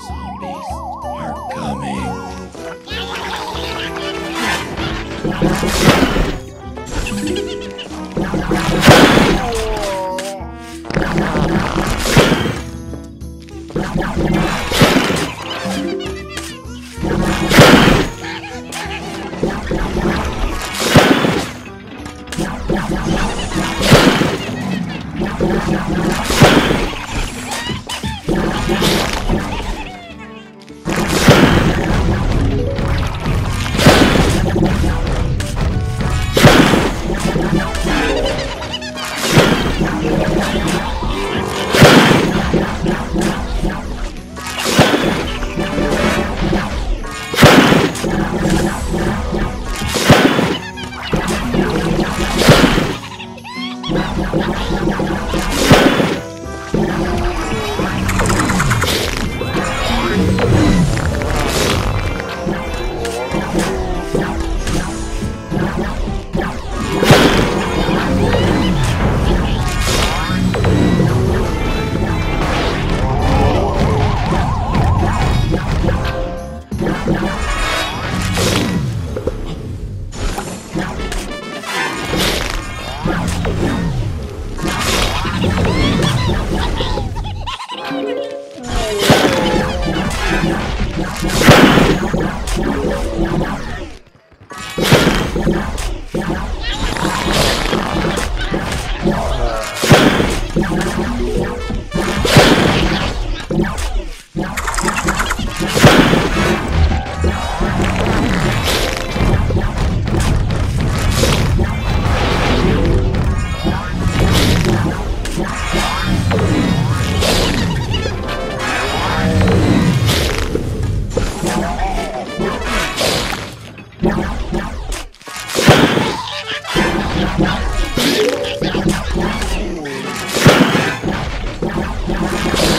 zombies are coming. Yeah. Yeah. Thank you.